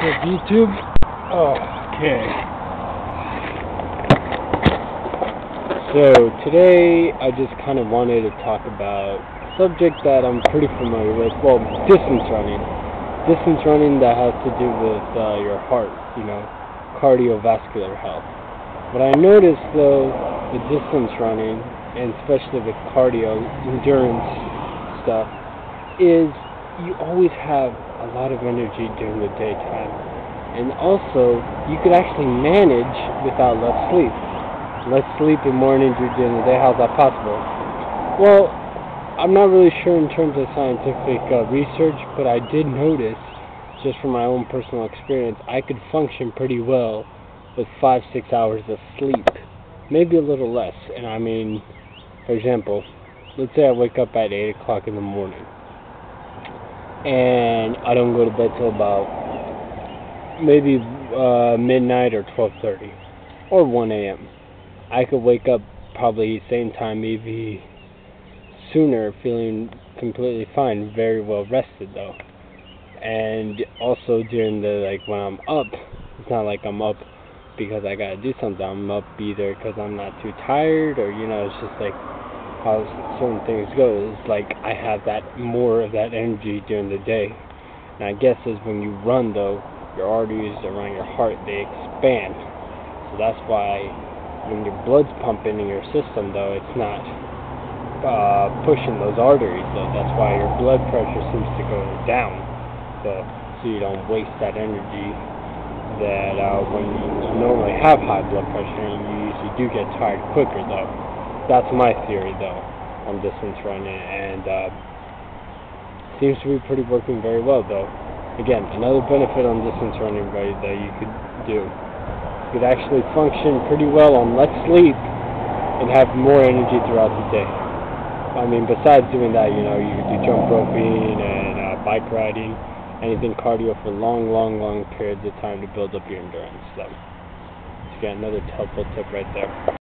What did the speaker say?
What's YouTube? Okay. So today I just kind of wanted to talk about a subject that I'm pretty familiar with. Well, distance running. Distance running that has to do with uh, your heart, you know, cardiovascular health. What I noticed though with distance running, and especially with cardio endurance stuff, is you always have a lot of energy during the daytime. And also, you could actually manage without less sleep. Less sleep and more energy during the day. How's that possible? Well, I'm not really sure in terms of scientific uh, research, but I did notice, just from my own personal experience, I could function pretty well with five, six hours of sleep. Maybe a little less. And I mean, for example, let's say I wake up at 8 o'clock in the morning and I don't go to bed till about maybe uh, midnight or 12:30 or 1 a.m. I could wake up probably same time, maybe sooner, feeling completely fine, very well rested though. And also during the like when I'm up, it's not like I'm up because I gotta do something. I'm up either because I'm not too tired or you know it's just like how certain things go is like I have that more of that energy during the day. And I guess is when you run though, your arteries around your heart they expand. So that's why when your blood's pumping in your system though, it's not uh, pushing those arteries though. That's why your blood pressure seems to go down. So so you don't waste that energy that uh, when you normally have high blood pressure you usually do get tired quicker though. That's my theory, though, on distance running, and uh, seems to be pretty working very well, though. Again, another benefit on distance running right, that you could do. You could actually function pretty well on less sleep and have more energy throughout the day. I mean, besides doing that, you know, you could do jump roping and uh, bike riding, anything cardio for long, long, long periods of time to build up your endurance. So, again, another helpful tip right there.